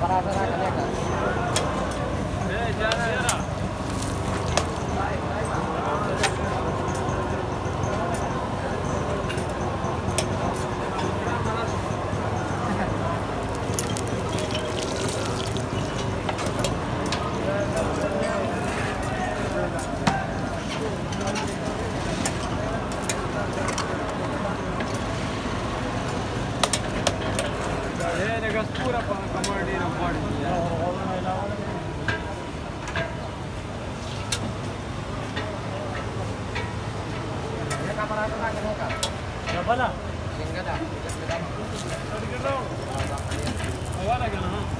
para para h a l a Wala ka na, ha?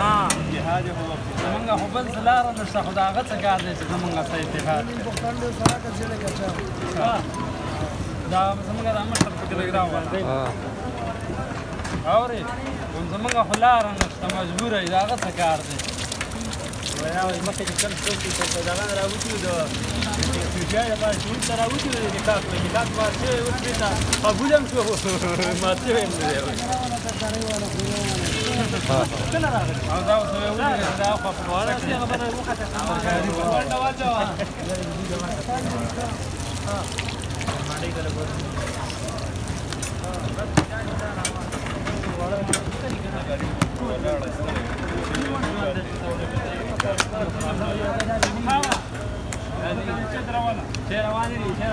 نه جهاد یې هو زمونږ خو بل څه لاره نشته خو د هغه څه کار دی چې زمونږ څه اتحاد دا زمونږ د مشر فکر راوړی اورې زمونږ خو لاره نشته مجبوره یې د هغه څه کار دی دا مخکې چې کوم څوک چې دا غن راوځي د فیوجیا لپاره چې څنګه راوځي د نکاح په نکاح باندې اوس دې تا قبول هم شو ماته هم دې کله راغلی او دا اوس یو دا خو په واره کې خبره وکړه سرکاري په وړاندې واځه ها باندې کله دا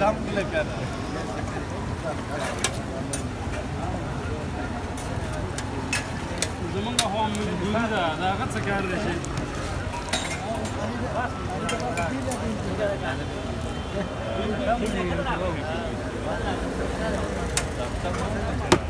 دم لکه زمونږ هو مجبوری ده دا هغه څه کار دی چې Thank you.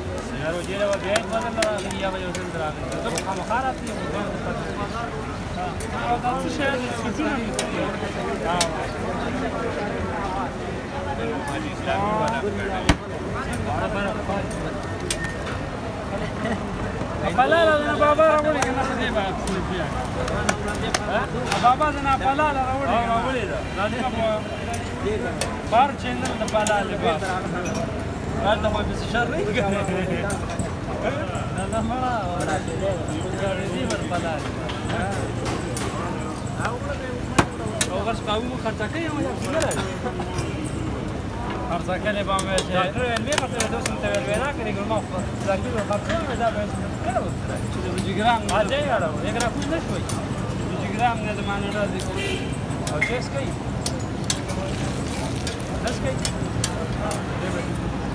بلاله نه بابا راوړي کنه دې بابا نه بلاله راوړي راوړي دا بار چینل د بلاله بابا هذا ما بس شريك لا ما ولا او غرش قاومو خرڅکې یم خرڅکې نه به مې چې ډاکټر یې مې خرڅې دوه سم ته ور وینا کړې ګل ما ځکه چې خرڅې مې دا به کړو چې د جګرام اته یې راو یې ګرا پوښ نه شوی د جګرام نه زمانه راځي او چیس کوي داس کوي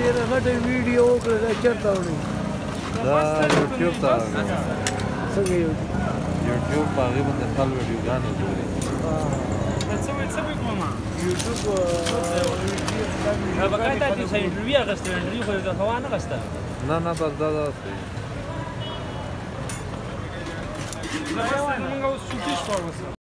ډېر غټه ویډیو وکړه دا چیرته وړي دا یوټیوب ته څنګه یو یوټیوب په هغه باندې خپل ویډیوګانې جوړې یوټیوب دا به کاته چې انټرویو اغسته انټرویو خو دا خو نه اغسته نه نه بس دا دا څه موږ اوس سوتیش کوو